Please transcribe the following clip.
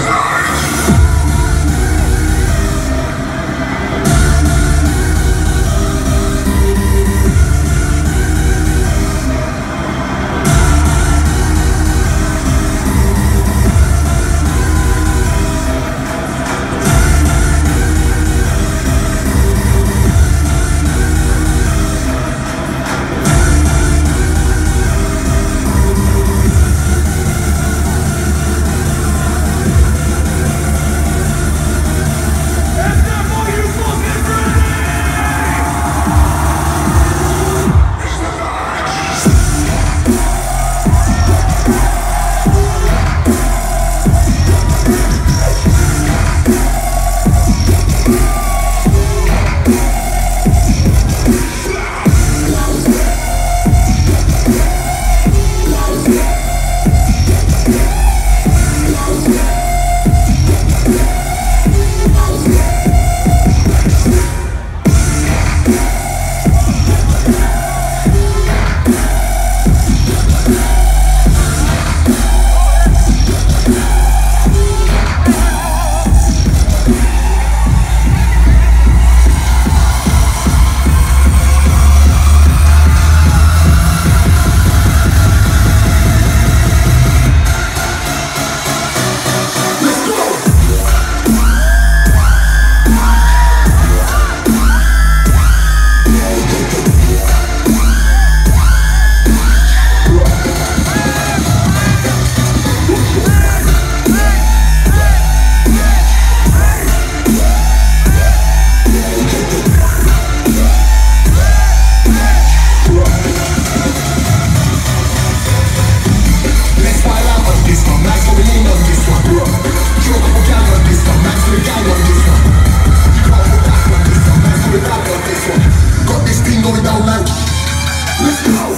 Jedi. Yeah. Let's go.